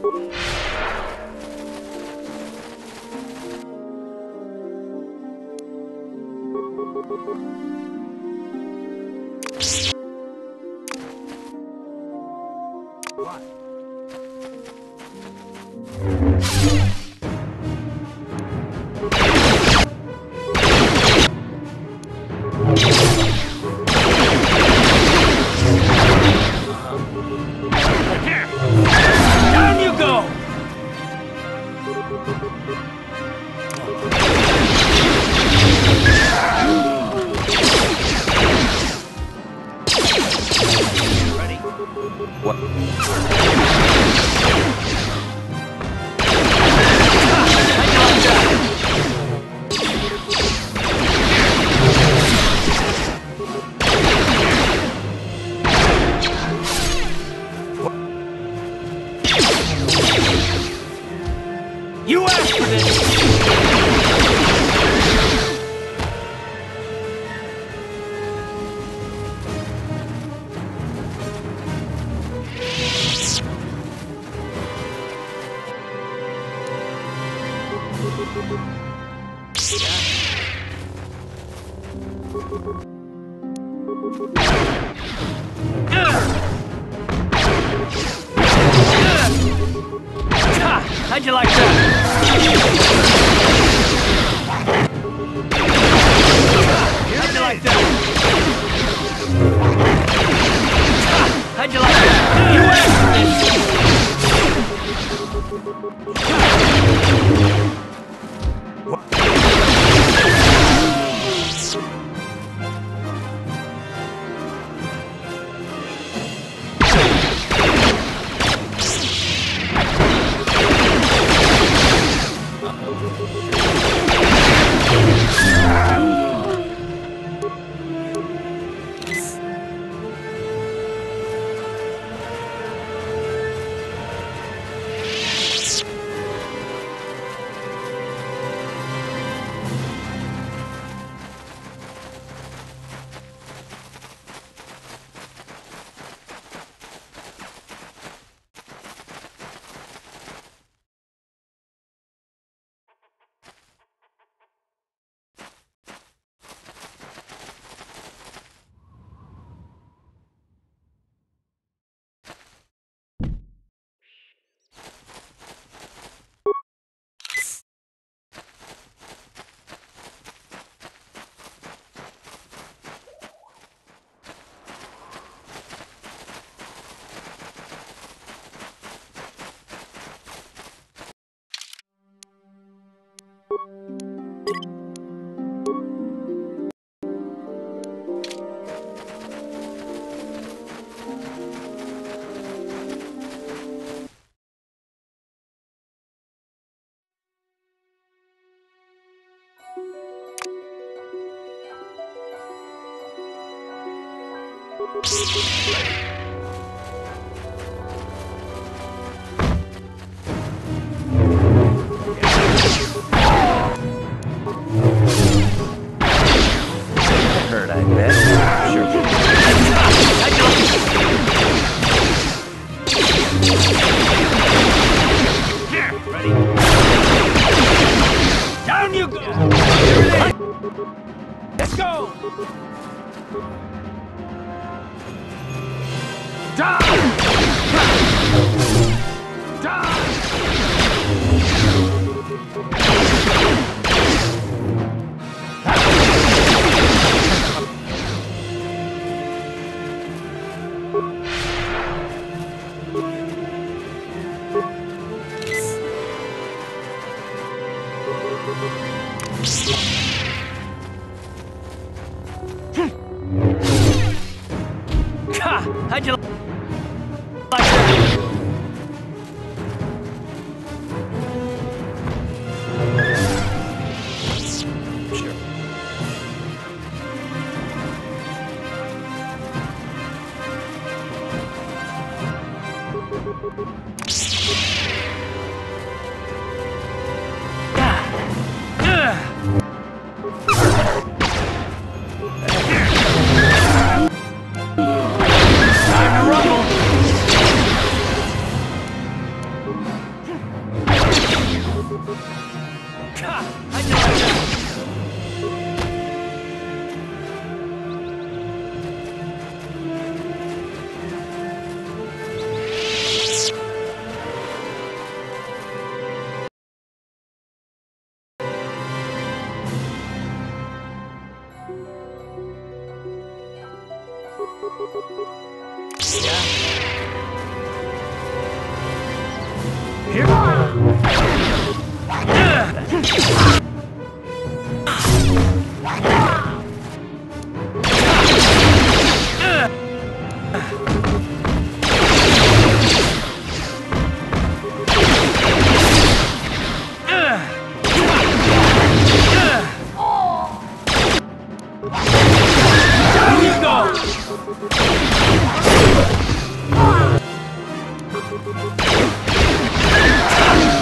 Down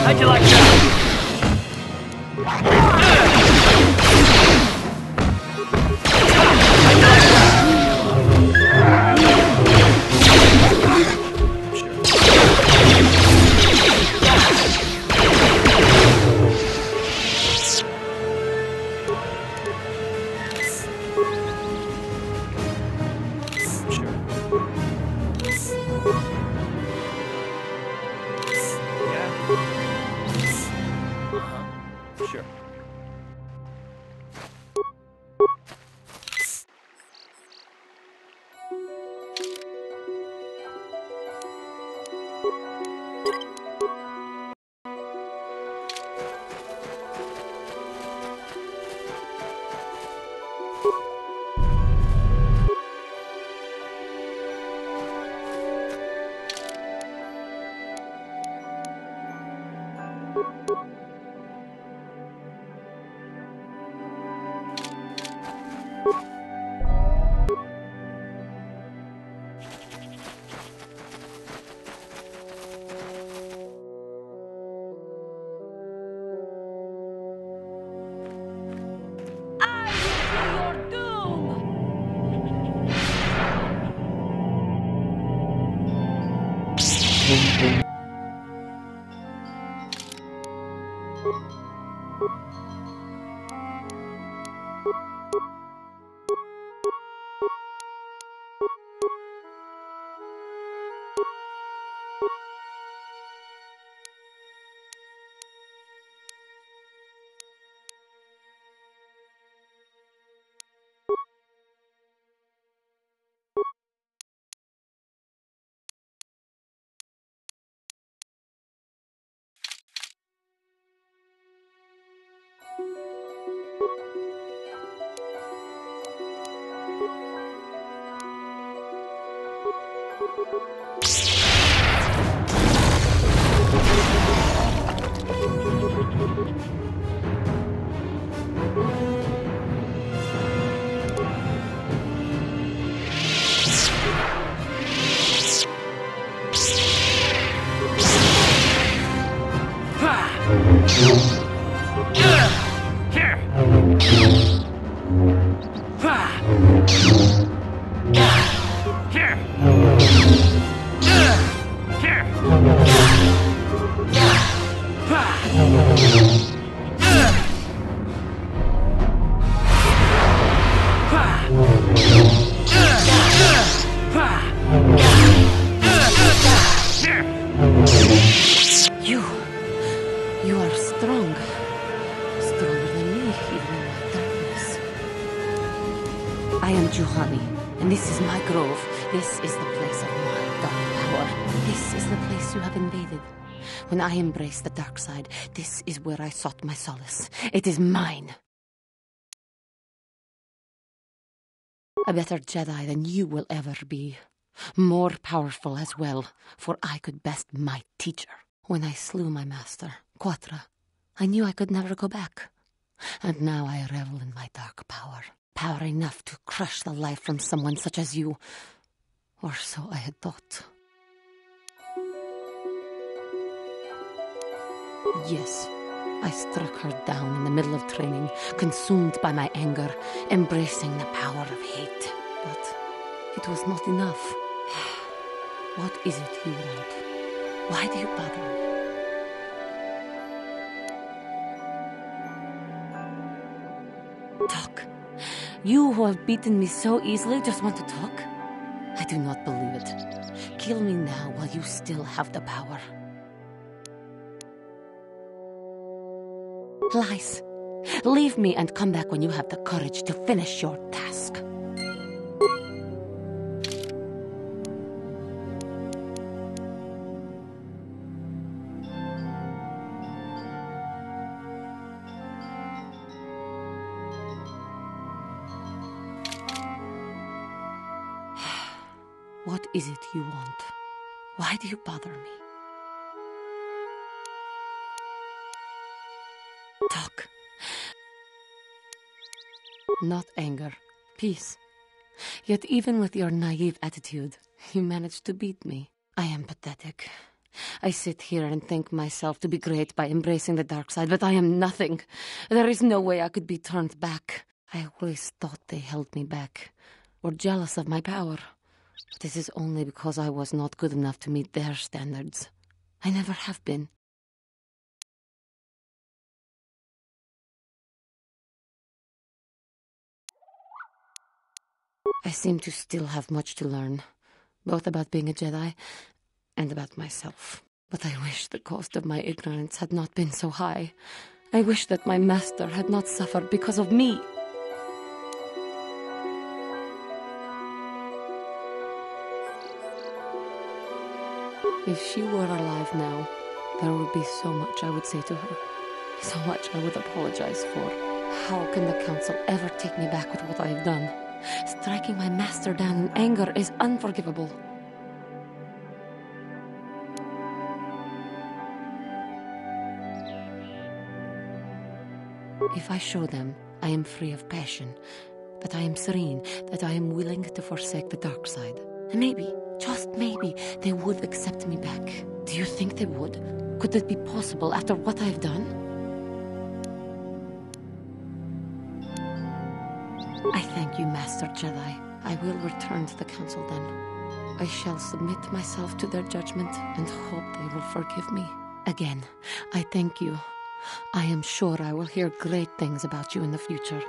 How'd you like that? I embraced the dark side, this is where I sought my solace. It is mine. A better Jedi than you will ever be. More powerful as well, for I could best my teacher. When I slew my master, Quatra, I knew I could never go back. And now I revel in my dark power. Power enough to crush the life from someone such as you. Or so I had thought. Yes, I struck her down in the middle of training, consumed by my anger, embracing the power of hate. But it was not enough. What is it you want? Why do you bother? me? Talk. You who have beaten me so easily just want to talk? I do not believe it. Kill me now while you still have the power. Lies. Leave me and come back when you have the courage to finish your task. what is it you want? Why do you bother me? Not anger, peace. Yet, even with your naive attitude, you managed to beat me. I am pathetic. I sit here and think myself to be great by embracing the dark side, but I am nothing. There is no way I could be turned back. I always thought they held me back, or jealous of my power. But this is only because I was not good enough to meet their standards. I never have been. I seem to still have much to learn, both about being a Jedi and about myself. But I wish the cost of my ignorance had not been so high. I wish that my master had not suffered because of me. If she were alive now, there would be so much I would say to her. So much I would apologize for. How can the council ever take me back with what I have done? Striking my master down in anger is unforgivable. If I show them I am free of passion, that I am serene, that I am willing to forsake the dark side, maybe, just maybe, they would accept me back. Do you think they would? Could it be possible after what I've done? Thank you, Master Jedi. I will return to the Council then. I shall submit myself to their judgment and hope they will forgive me. Again, I thank you. I am sure I will hear great things about you in the future.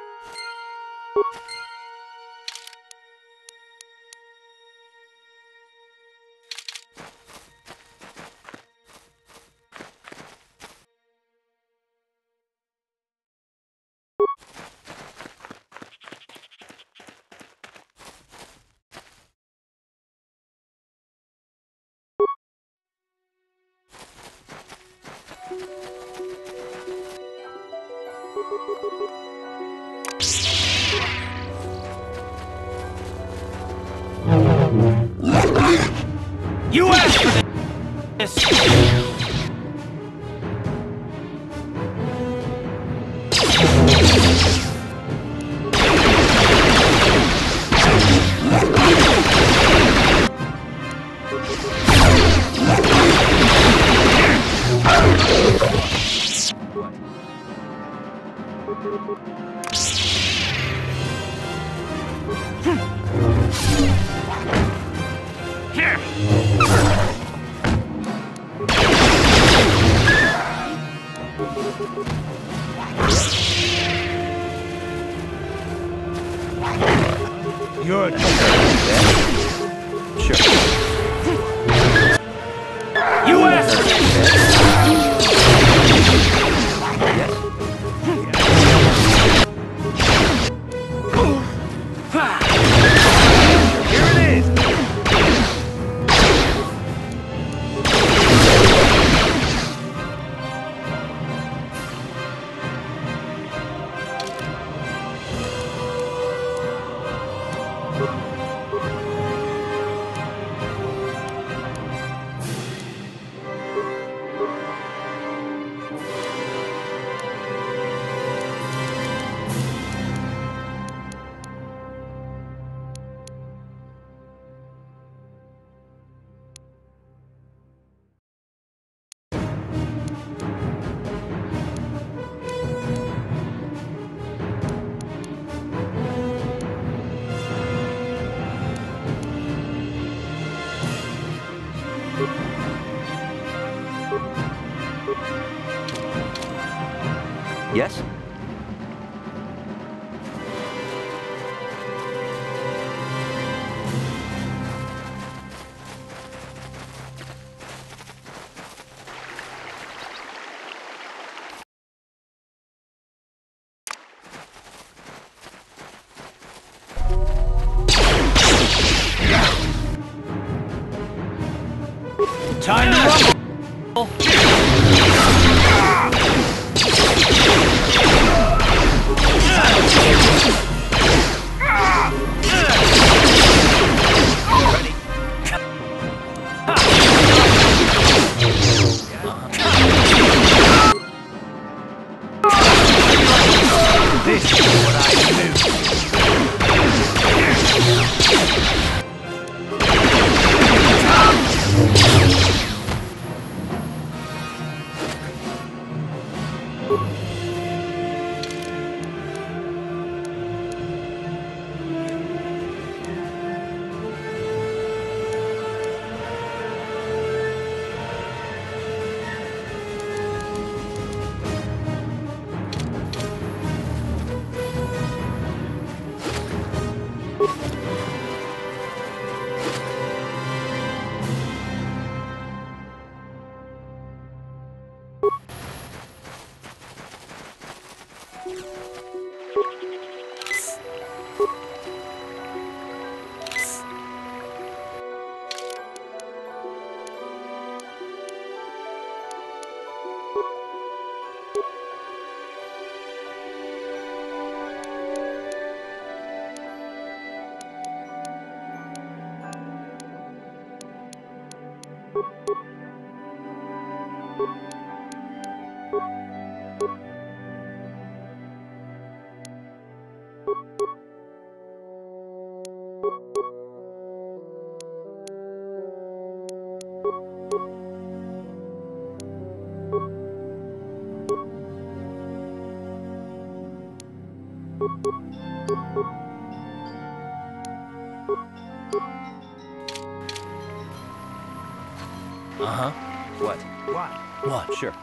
Sure.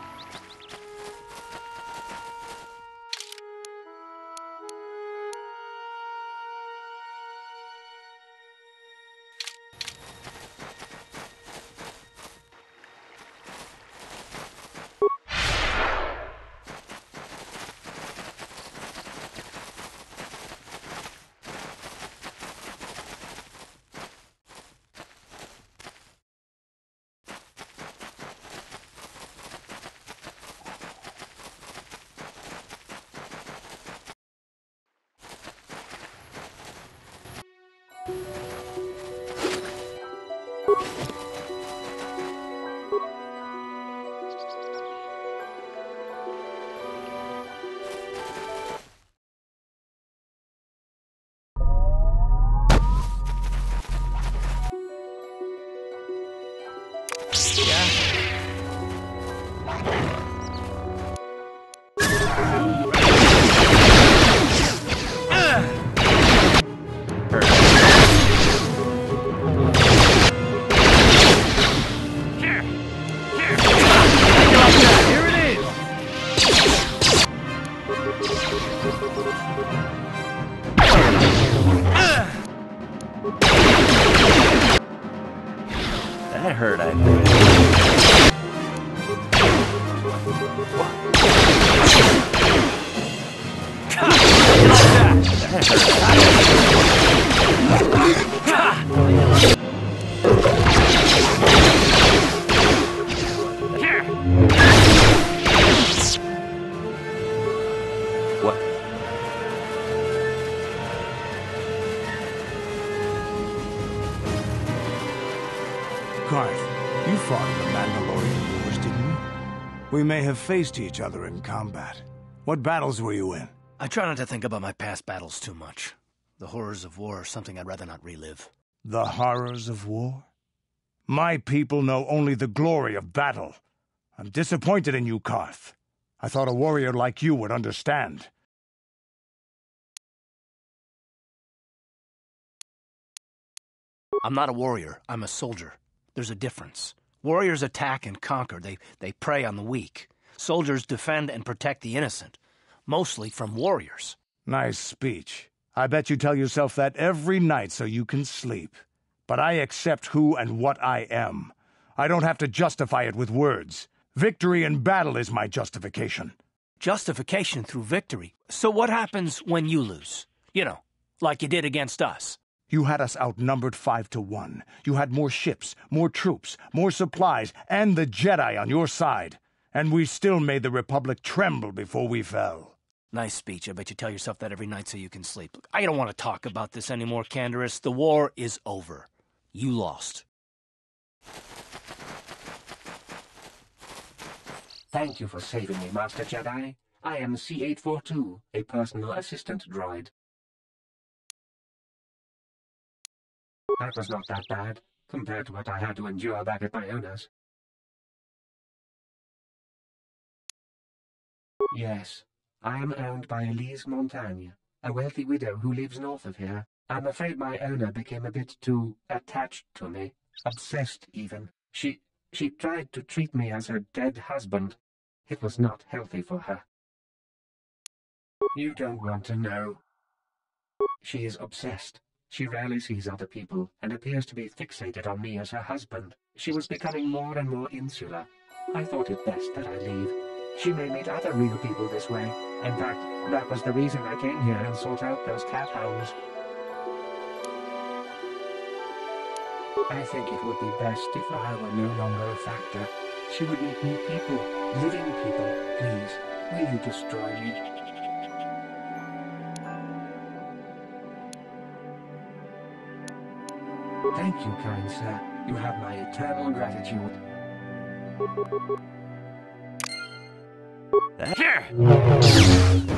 We may have faced each other in combat. What battles were you in? I try not to think about my past battles too much. The horrors of war are something I'd rather not relive. The horrors of war? My people know only the glory of battle. I'm disappointed in you, Carth. I thought a warrior like you would understand. I'm not a warrior, I'm a soldier. There's a difference. Warriors attack and conquer, they, they prey on the weak. Soldiers defend and protect the innocent, mostly from warriors. Nice speech. I bet you tell yourself that every night so you can sleep. But I accept who and what I am. I don't have to justify it with words. Victory in battle is my justification. Justification through victory. So what happens when you lose? You know, like you did against us. You had us outnumbered five to one. You had more ships, more troops, more supplies, and the Jedi on your side. And we still made the Republic tremble before we fell. Nice speech. I bet you tell yourself that every night so you can sleep. Look, I don't want to talk about this anymore, Canderous. The war is over. You lost. Thank you for saving me, Master Jedi. I am C-842, a personal assistant droid. That was not that bad, compared to what I had to endure back at my owner's. Yes, I am owned by Elise Montagne, a wealthy widow who lives north of here. I'm afraid my owner became a bit too attached to me, obsessed even. She, she tried to treat me as her dead husband. It was not healthy for her. You don't want to know. She is obsessed. She rarely sees other people and appears to be fixated on me as her husband. She was becoming more and more insular. I thought it best that I leave. She may meet other real people this way. In fact, that was the reason I came here and sought out those kath hounds. I think it would be best if I were no longer a factor. She would meet new people, living people. Please, will you destroy me? Thank you, kind sir. You have my eternal gratitude. Here!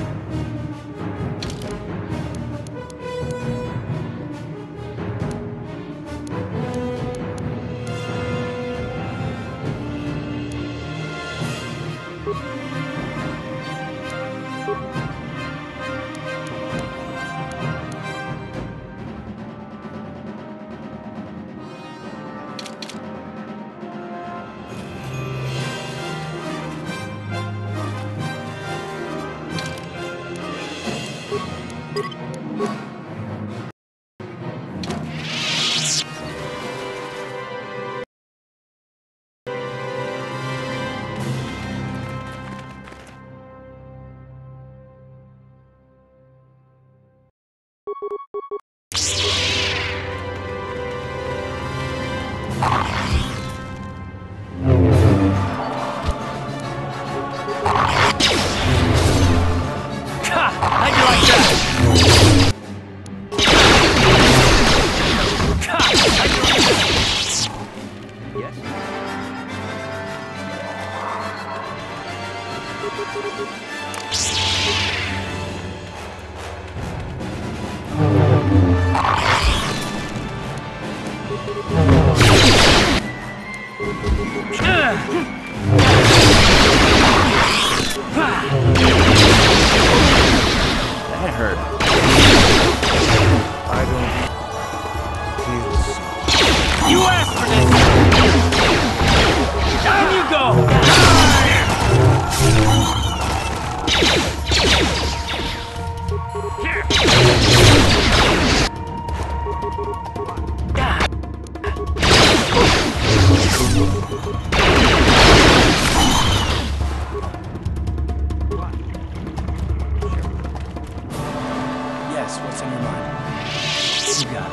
You got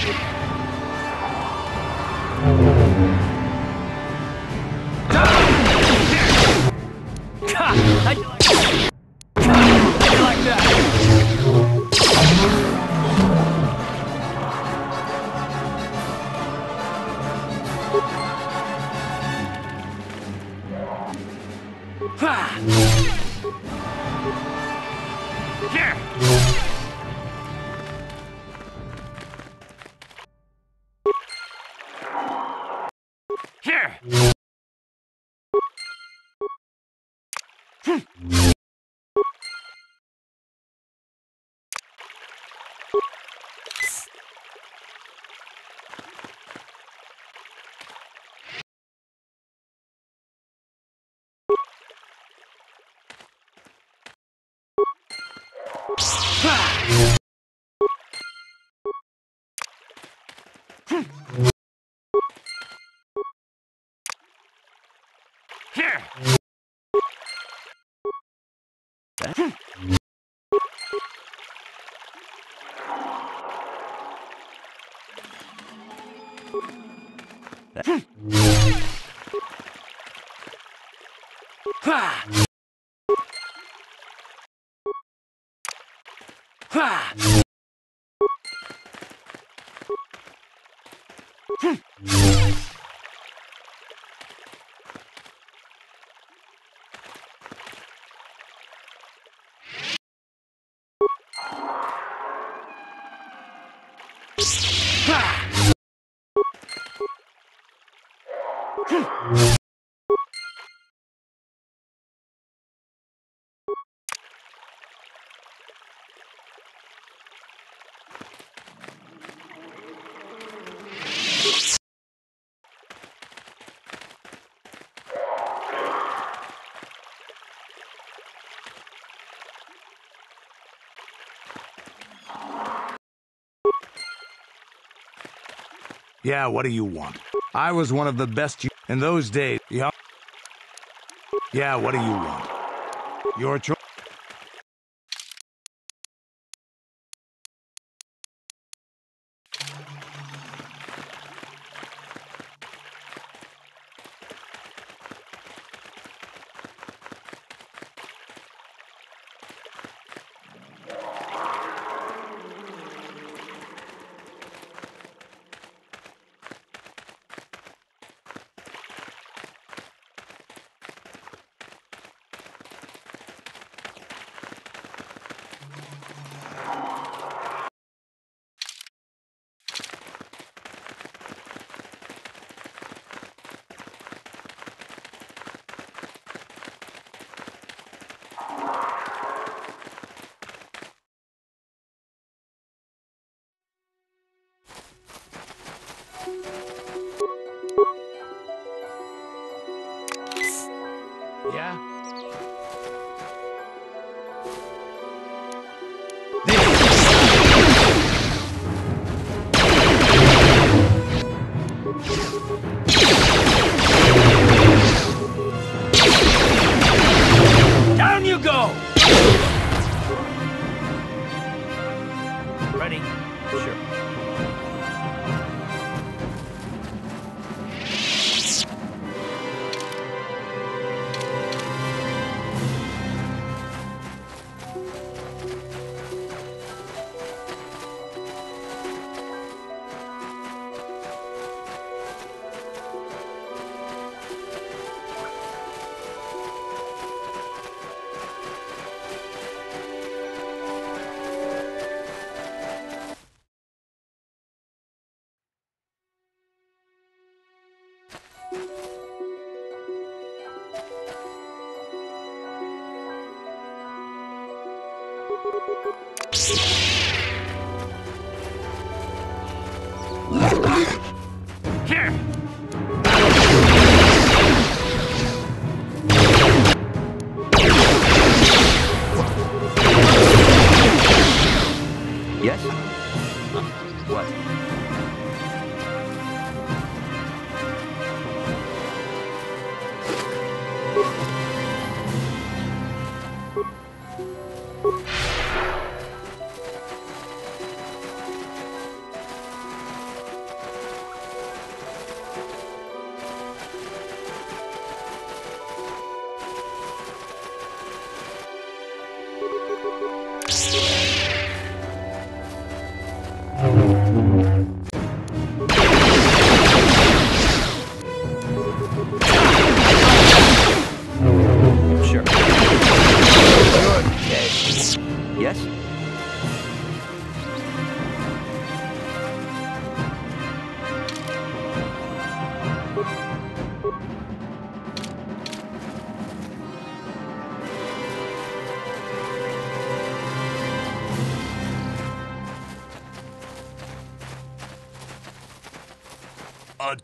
it. 아! Yeah, what do you want? I was one of the best you- in those days. Yeah. Yeah, what do you want? Your choice.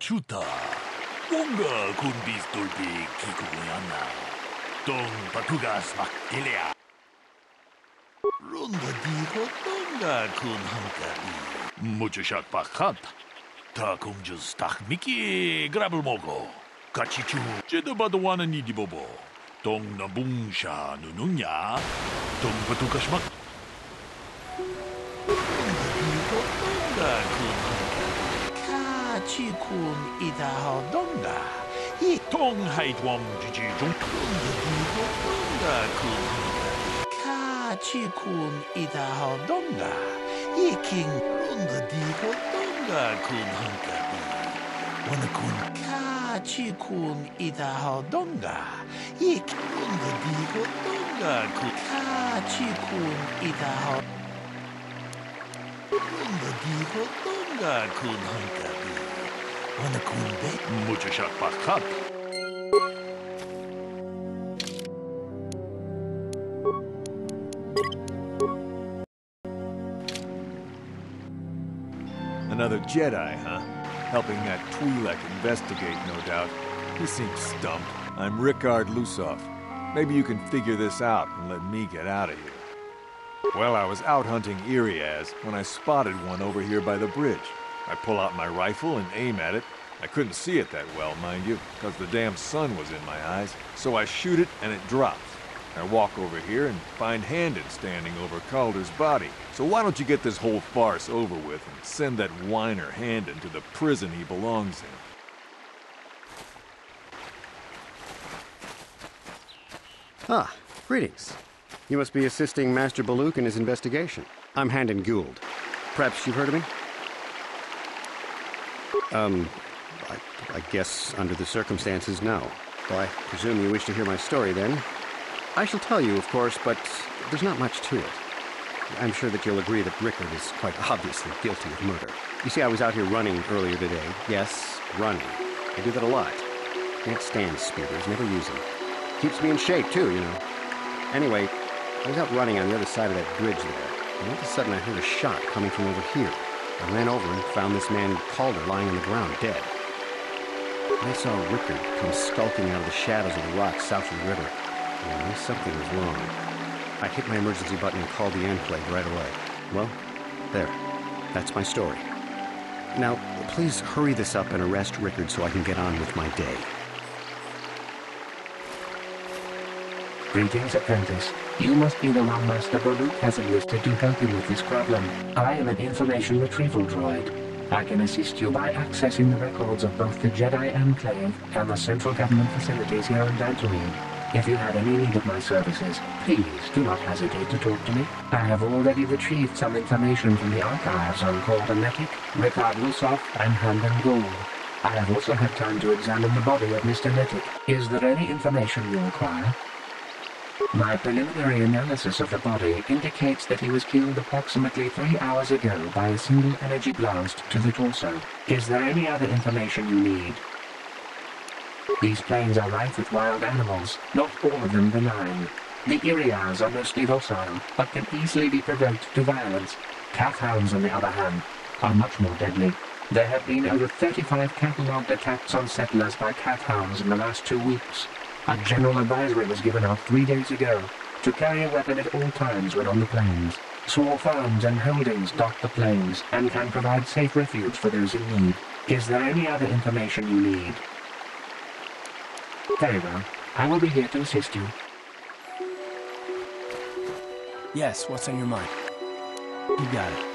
ciuta. Unga kun bis dulbi kiku yana. Don patugas mak ilea. Ronda diho donga kun hanka i. Mucho shak pa khat. Ta kum jus tak miki grabl mogo. Kachichu. Che do baduana ni di bobo. Tong nununya. Tong patugas mak. Tonga kun di kun idaho donga. Diho donga kun donga. Iking ronda diho donga kun hankabi. Wanakun donga. Ik ronda diho kun Ronda donga kun hankabi. Wanakun be. Mucho shak pakat. Another Jedi, huh? Helping that Twi'lek investigate, no doubt. He seems stumped. I'm Rickard Lusoff. Maybe you can figure this out and let me get out of here. Well, I was out hunting Iriaz when I spotted one over here by the bridge. I pull out my rifle and aim at it. I couldn't see it that well, mind you, because the damn sun was in my eyes. So I shoot it and it drops. I walk over here and find Handon standing over Calder's body. So why don't you get this whole farce over with and send that whiner Handon to the prison he belongs in? Ah, greetings. You must be assisting Master Baluk in his investigation. I'm Handon Gould. Perhaps you've heard of me? Um, I, I guess under the circumstances, no. Well, I presume you wish to hear my story then. I shall tell you, of course, but there's not much to it. I'm sure that you'll agree that Rickard is quite obviously guilty of murder. You see, I was out here running earlier today. Yes, running. I do that a lot. Can't stand speeders, never use them. Keeps me in shape, too, you know. Anyway, I was out running on the other side of that bridge there, and all of a sudden I heard a shot coming from over here. I ran over and found this man Calder lying on the ground, dead. I saw Rickard come skulking out of the shadows of the rocks south of the river. And I knew something was wrong. I hit my emergency button and called the Enclave right away. Well, there. That's my story. Now, please hurry this up and arrest Rickard so I can get on with my day. Greetings, apprentice. You must be the one Master Baluk has enlisted to help him with this problem. I am an information retrieval droid. I can assist you by accessing the records of both the Jedi Enclave and the central government facilities here on Dantooine. If you have any need of my services, please do not hesitate to talk to me. I have already retrieved some information from the archives on Calder Nettic, Rickard Lusoff, and Handon Gould. I have also had time to examine the body of Mr. Nettic. Is there any information you require? My preliminary analysis of the body indicates that he was killed approximately three hours ago by a single energy blast to the torso. Is there any other information you need? These plains are rife with wild animals, not all of them benign. The Iriaz are mostly docile, but can easily be provoked to violence. Kath hounds, on the other hand, are much more deadly. There have been over 35 catalogued attacks on settlers by kath hounds in the last two weeks. A general advisory was given out three days ago to carry a weapon at all times when on the plains. Small farms and holdings dot the plains and can provide safe refuge for those in need. Is there any other information you need? Very well. I will be here to assist you. Yes, what's on your mind? You got it.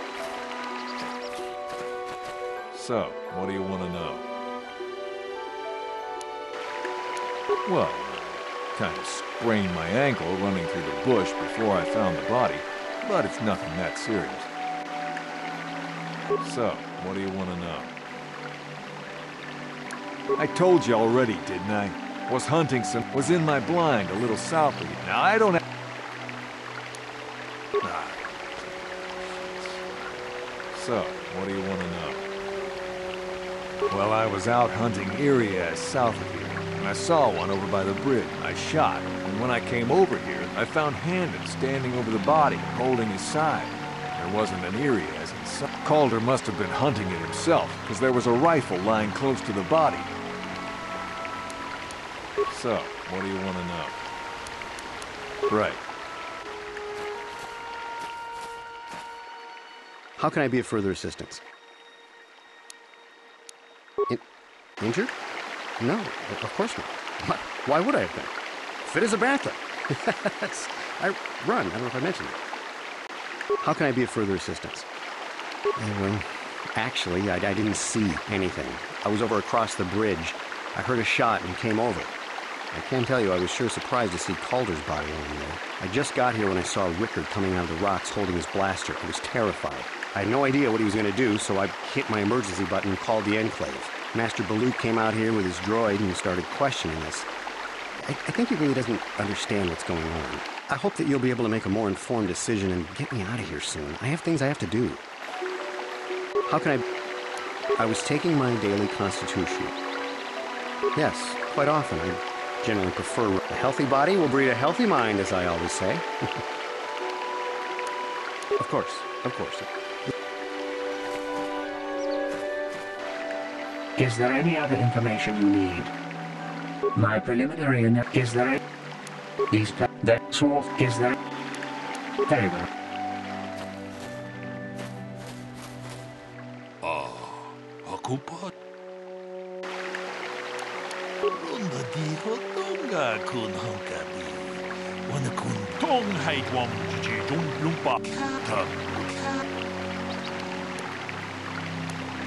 So, what do you want to know? Well, kind of sprained my ankle running through the bush before I found the body, but it's nothing that serious. So, what do you want to know? I told you already, didn't I? Was hunting some... was in my blind a little south of you. Now, I don't. Ah. So, what do you want to know? Well, I was out hunting Iriaz south of and I saw one over by the bridge. I shot, and when I came over here, I found Handon standing over the body, holding his side. There wasn't an Iriaz in sight. Calder must have been hunting it himself, because there was a rifle lying close to the body. So, what do you want to know? Right. How can I be of further assistance? In- injured? No, of course not. Why, would I have been? Fit as a bathtub. I run. I don't know if I mentioned it. How can I be of further assistance? Well, actually, I, I didn't see anything. I was over across the bridge. I heard a shot and came over. I can tell you I was sure surprised to see Calder's body laying there. I just got here when I saw Rickard coming out of the rocks holding his blaster. I was terrified. I had no idea what he was going to do, so I hit my emergency button and called the Enclave. Master Baluk came out here with his droid and started questioning us. I, I think he really doesn't understand what's going on. I hope that you'll be able to make a more informed decision and get me out of here soon. I have things I have to do. How can I... I was taking my daily constitution. Yes, quite often. I generally prefer a healthy body will breed a healthy mind, as I always say. of course, of course. Is there any other information you need? My preliminary is there these that sort is there very well. Ah, Ako pa. Ronda di hotonga kun honkabi. Wana kun tong hai juji jung lumpa. Ta.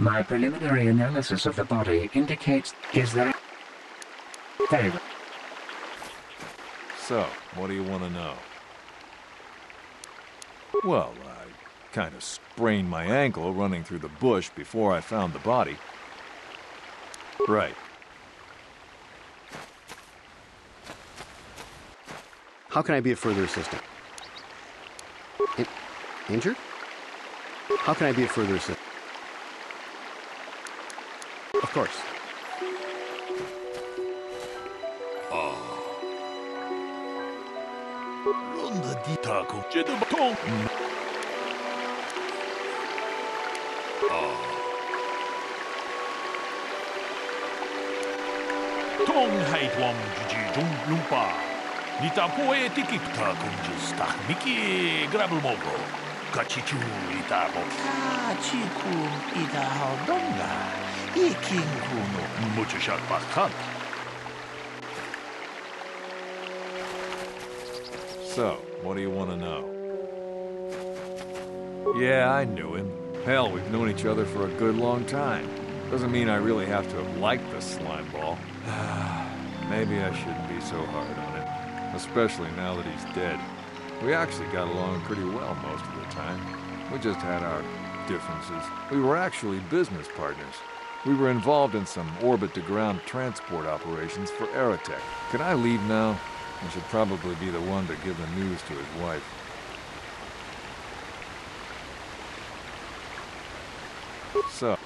My preliminary analysis of the body indicates is there very well. So, what do you want to know? Well, I kind of sprained my ankle running through the bush before I found the body. Right. How can I be of further assistance? In- injured? How can I be of further assistance? Of course. Ronda di ta kun jedu tong. Tong hai tuam juji jung lumpa. Nita poe tiki ta kunjus tak miki grabel mogo. Kachichu ita mo. Kachiku ita hodonga. Iking kuno muchashak pakant. So, what do you want to know? Yeah, I knew him. Hell, we've known each other for a good long time. Doesn't mean I really have to have liked the slime ball. Maybe I shouldn't be so hard on him. Especially now that he's dead. We actually got along pretty well most of the time. We just had our differences. We were actually business partners. We were involved in some orbit-to-ground transport operations for Aerotech. Can I leave now? I should probably be the one to give the news to his wife. So,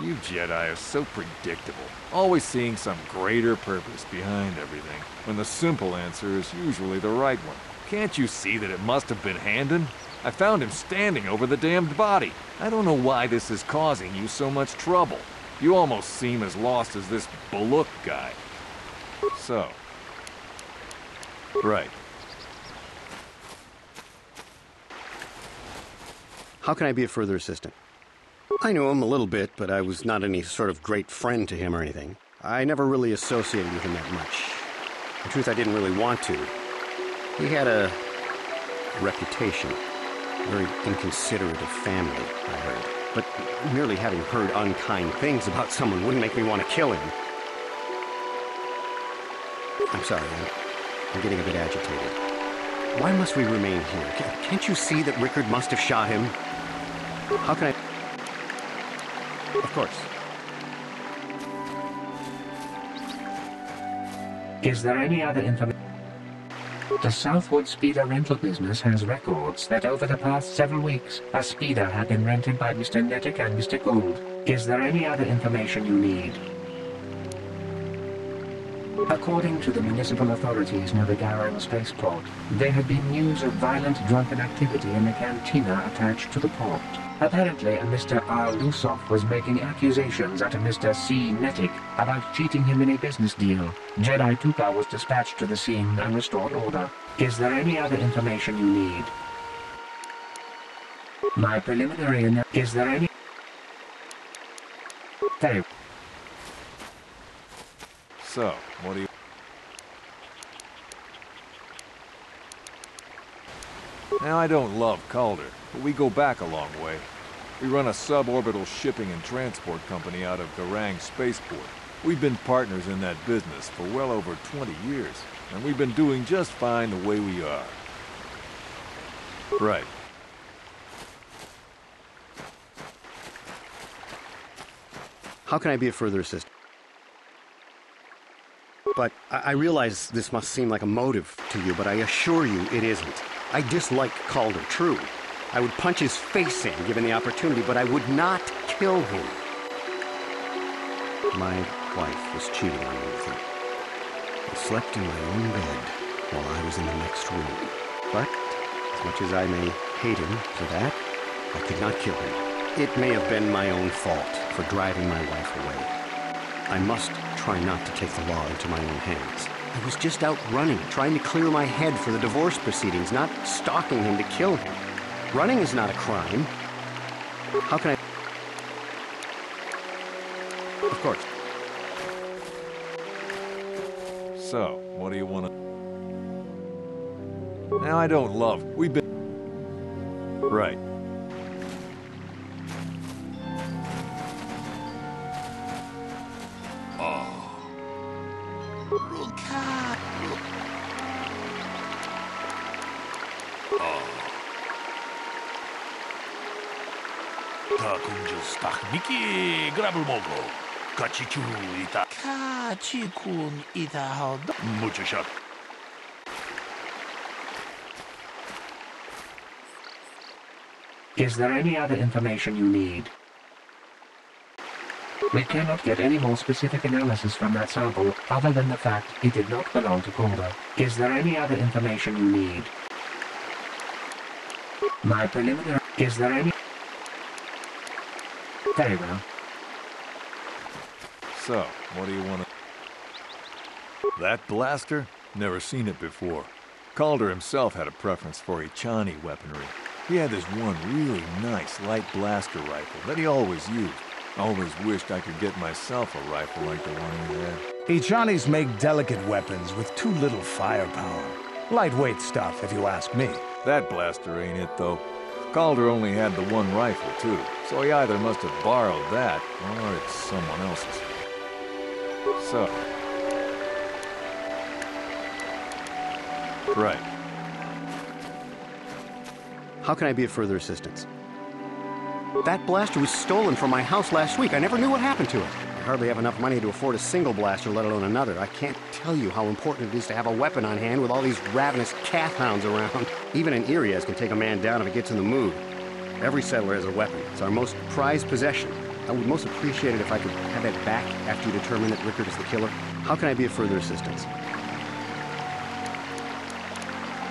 you Jedi are so predictable, always seeing some greater purpose behind everything, when the simple answer is usually the right one. Can't you see that it must have been Handon? I found him standing over the damned body. I don't know why this is causing you so much trouble. You almost seem as lost as this Baluk guy. So. Right. How can I be a further assistant? I knew him a little bit, but I was not any sort of great friend to him or anything. I never really associated with him that much. In truth, I didn't really want to. He had a reputation. Very inconsiderate of family, I heard. But merely having heard unkind things about someone wouldn't make me want to kill him. I'm sorry, I'm, I'm getting a bit agitated. Why must we remain here? Can't you see that Rickard must have shot him? How can I... Of course. Is there any other information? The Southwood Speeder rental business has records that over the past several weeks, a speeder had been rented by Mr. Nettic and Mr. Gould. Is there any other information you need? According to the municipal authorities near the Garan spaceport, there had been news of violent drunken activity in the cantina attached to the port. Apparently, a Mr. R. Lusoff was making accusations at a Mr. C. Nettic about cheating him in a business deal. Jedi Tupa was dispatched to the scene and restored order. Is there any other information you need? My preliminary Is there any... Very So, what do you... Now, I don't love Calder, but we go back a long way. We run a suborbital shipping and transport company out of Garang Spaceport. We've been partners in that business for well over 20 years, and we've been doing just fine the way we are. Right. How can I be a further assistant? But I, I realize this must seem like a motive to you, but I assure you it isn't. I dislike Calder, true. I would punch his face in given the opportunity, but I would not kill him. My wife was cheating on me with him. I slept in my own bed while I was in the next room. But, as much as I may hate him for that, I could not kill him. It may have been my own fault for driving my wife away. I must try not to take the law into my own hands. I was just out running, trying to clear my head for the divorce proceedings, not stalking him to kill him. Running is not a crime. How can I... Of course. So, what do you want to... Now, I don't love... We've been... Right. Oh. Oh. Tak umžil stach Niki Gravelmogo. Mucho. Is there any other information you need? We cannot get any more specific analysis from that sample, other than the fact it did not belong to Calder. Is there any other information you need? My preliminary... Is there any... Very well. So, what do you want to... That blaster? Never seen it before. Calder himself had a preference for Echani weaponry. He had this one really nice light blaster rifle that he always used. Always wished I could get myself a rifle like the one he had. Echanis make delicate weapons with too little firepower. Lightweight stuff, if you ask me. That blaster ain't it, though. Calder only had the one rifle, too, so he either must have borrowed that, or it's someone else's. So... Right. How can I be of further assistance? That blaster was stolen from my house last week. I never knew what happened to it. I hardly have enough money to afford a single blaster, let alone another. I can't tell you how important it is to have a weapon on hand with all these ravenous kath hounds around. Even an Iriaz can take a man down if it gets in the mood. Every settler has a weapon. It's our most prized possession. I would most appreciate it if I could have it back after you determine that Rickard is the killer. How can I be of further assistance?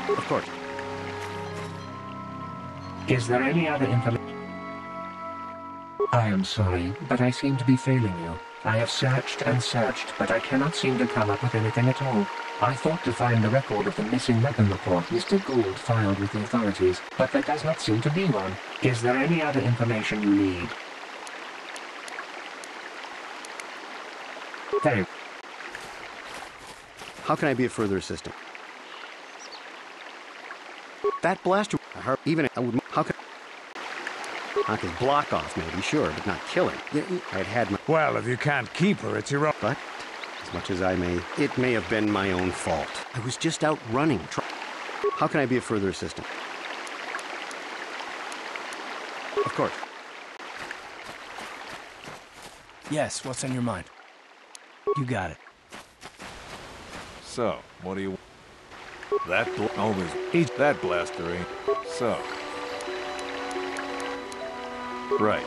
Of course. Is there any other information? I am sorry, but I seem to be failing you. I have searched and searched, but I cannot seem to come up with anything at all. I thought to find the record of the missing weapon report Mr. Gould filed with the authorities, but there does not seem to be one. Is there any other information you need? Very How can I be of further assistance? That blaster, I heard, even I would. How can? Knock his block off, maybe, sure, but not kill him. Yeah, I had had my. Well, if you can't keep her, it's your own. But, as much as I may, it may have been my own fault. I was just out running. Try- How can I be of further assistance? Of course. Yes, what's on your mind? You got it. So, what do you... That bl- Oh. He's... That blaster ain't... So... Right.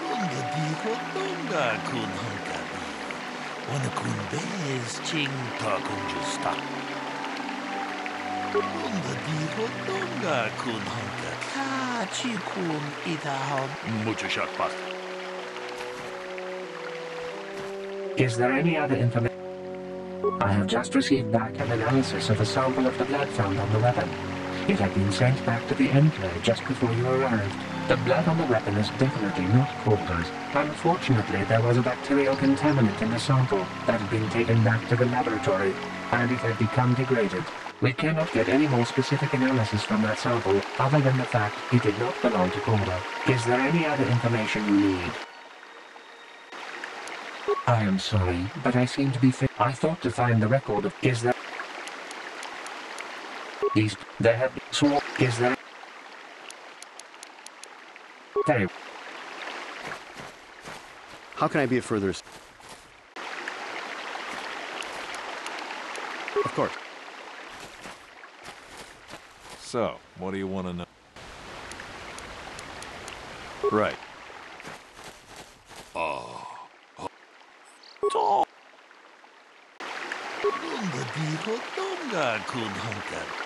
Lunga dijo lunga kun hunkabi. Wana kun hunka. Ka chi kun ita Mucho. Is there any other information? I have just received back an analysis of a sample of the blood found on the weapon. It had been sent back to the Enclave just before you arrived. The blood on the weapon is definitely not Calder's. Unfortunately, there was a bacterial contaminant in the sample that had been taken back to the laboratory, and it had become degraded. We cannot get any more specific analysis from that sample other than the fact it did not belong to Calder. Is there any other information you need? I am sorry, but I seem to be fa- I thought to find the record of- Is there- These- There have- So, is there- Very- How can I be of further Of course. So, what do you want to know? Right. Uh, lunga dijo lunga kun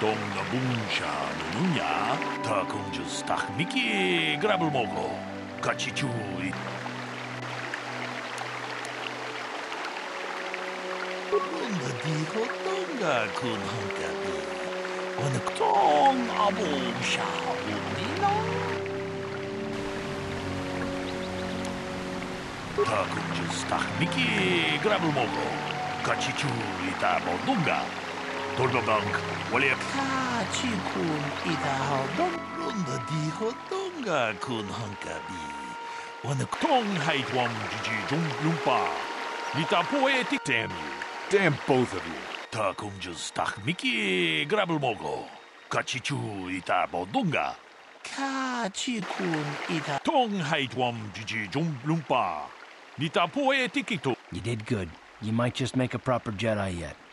동나 뭉샤누냐? 다공주 스타미키 그랍을 먹어. 같이 주이 어디고 동가 군한가비 어느 똥 아봉샤우니노 다공주 스타미키 그랍을 먹어. 같이 주이 다뭐 동가? Turbobank, Waliak. Kachi kun ita haudon runda di hotonga kun hankabi. Wanakong hai wam jiji jung lumpa. Nita poetic damn you. Damn both of you. Takum just tak miki grabble mogo. Kachichu ita bodunga. Kachi kun ita. Tong hai wam jiji jung lumpa. Nita poetic ito. You did good. You might just make a proper Jedi yet.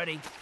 Ready?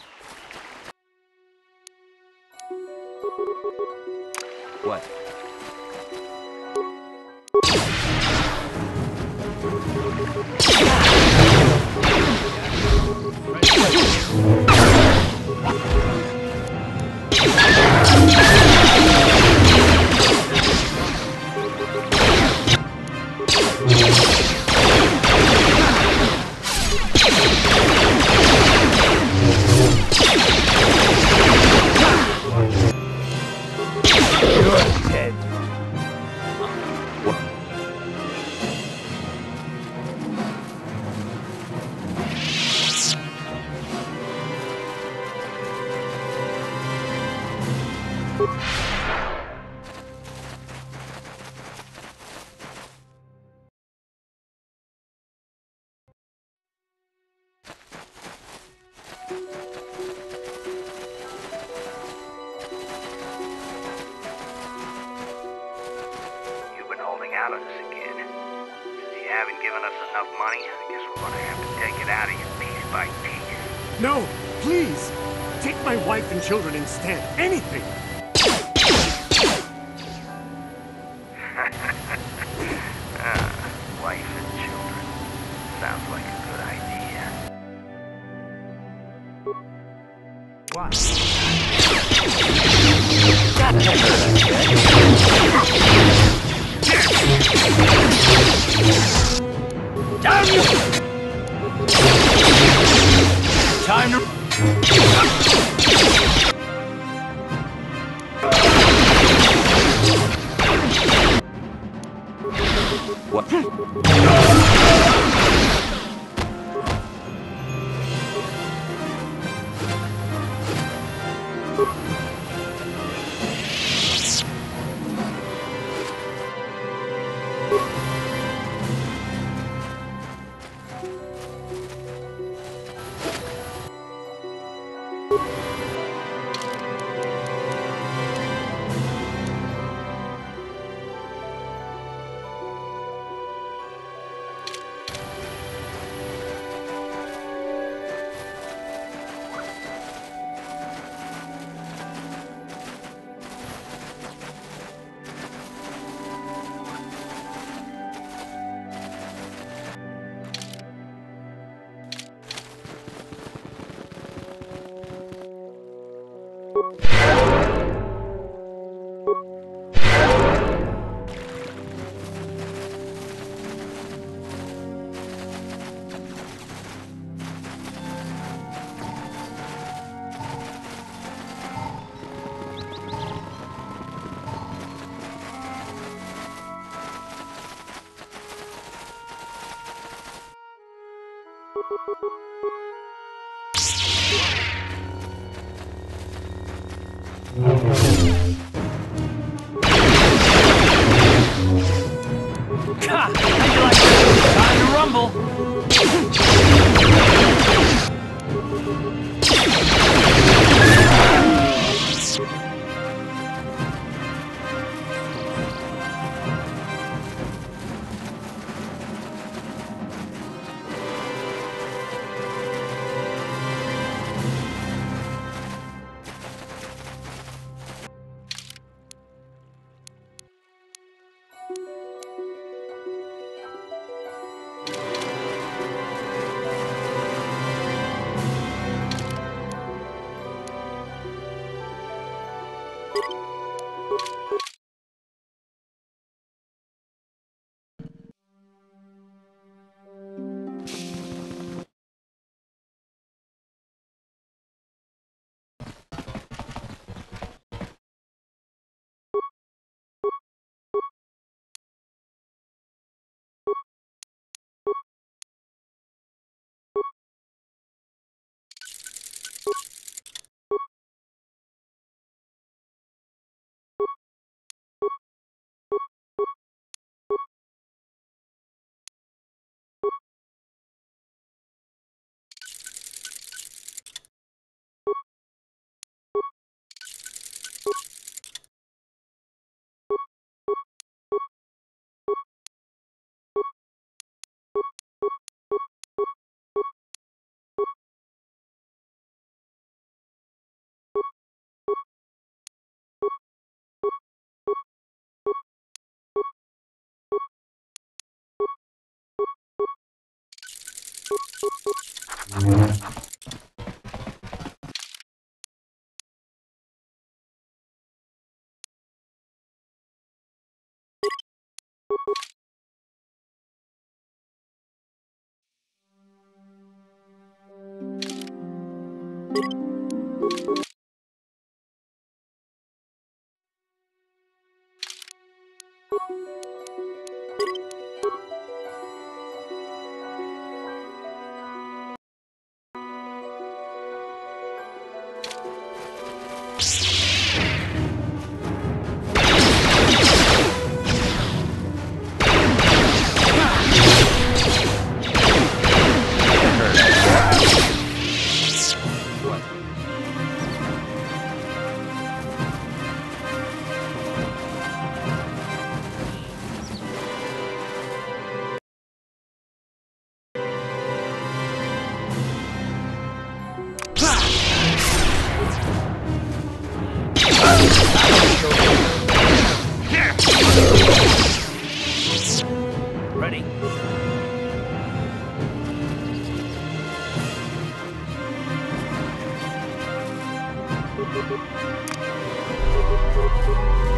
Yeah. Thank you.